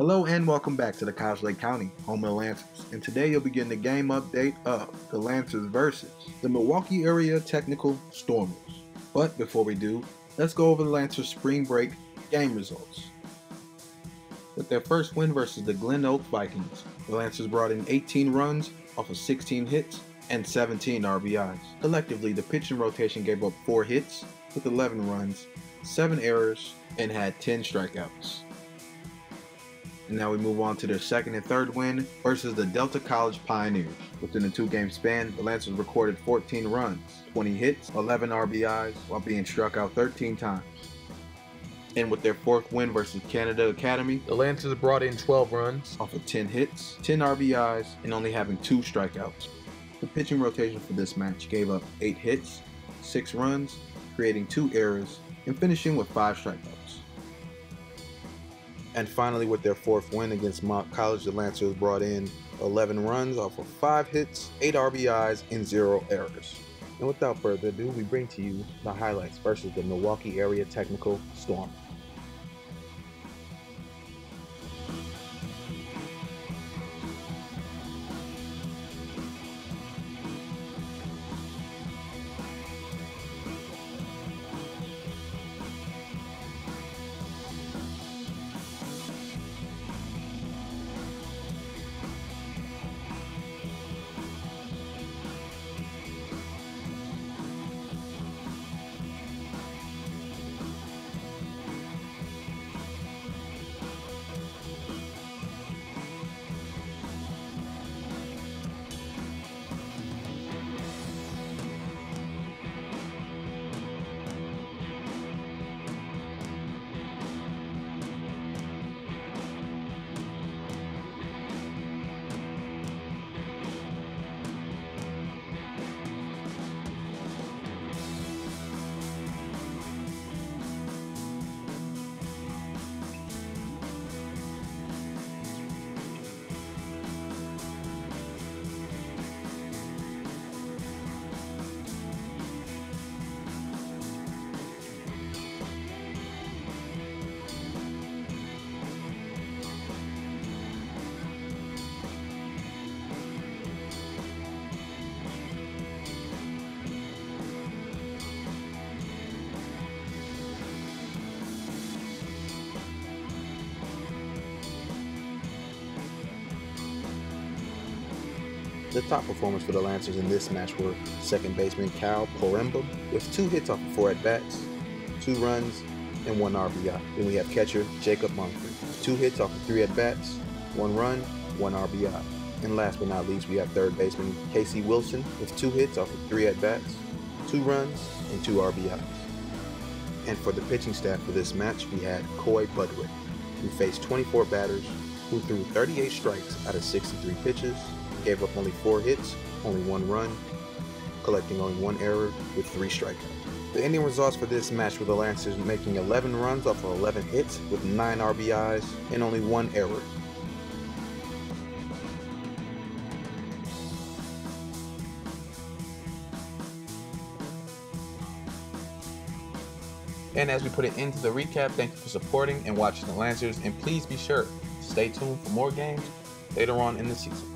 Hello and welcome back to the Lake County, home of the Lancers. And today you'll begin the game update of the Lancers versus the Milwaukee Area Technical Stormers. But before we do, let's go over the Lancers spring break game results. With their first win versus the Glen Oaks Vikings, the Lancers brought in 18 runs off of 16 hits and 17 RBIs. Collectively, the pitching rotation gave up 4 hits with 11 runs, 7 errors, and had 10 strikeouts. And now we move on to their second and third win versus the Delta College Pioneers. Within a two game span, the Lancers recorded 14 runs, 20 hits, 11 RBIs, while being struck out 13 times. And with their fourth win versus Canada Academy, the Lancers brought in 12 runs off of 10 hits, 10 RBIs, and only having two strikeouts. The pitching rotation for this match gave up 8 hits, 6 runs, creating 2 errors, and finishing with 5 strikeouts. And finally, with their fourth win against Mont College, the Lancers brought in 11 runs off of 5 hits, 8 RBIs, and 0 errors. And without further ado, we bring to you the highlights versus the Milwaukee Area Technical Storm. The top performers for the Lancers in this match were second baseman Cal Poremba with two hits off of four at bats, two runs, and one RBI. Then we have catcher Jacob Mumford, two hits off of three at bats, one run, one RBI. And last but not least, we have third baseman Casey Wilson with two hits off of three at bats, two runs, and two RBIs. And for the pitching staff for this match, we had Coy Budwick, who faced 24 batters, who threw 38 strikes out of 63 pitches gave up only four hits, only one run, collecting only one error with three strikeouts. The ending results for this match were the Lancers making 11 runs off of 11 hits with 9 RBIs and only one error. And as we put it into the recap, thank you for supporting and watching the Lancers, and please be sure to stay tuned for more games later on in the season.